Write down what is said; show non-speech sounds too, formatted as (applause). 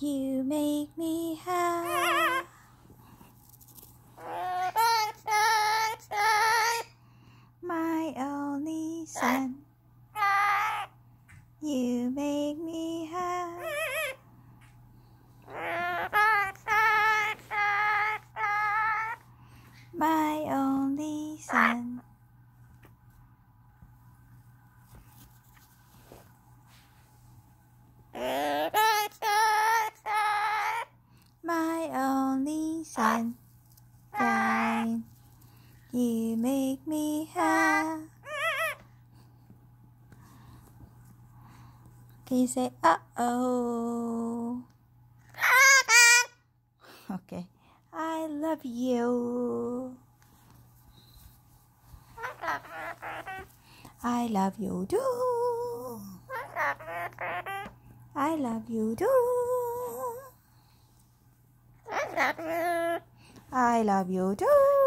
you make me happy. My only son, you make me happy. My only son. Only son. You make me happy. Can you say uh oh? (laughs) Okay. I love you. I love you too. I love you too. I love you too.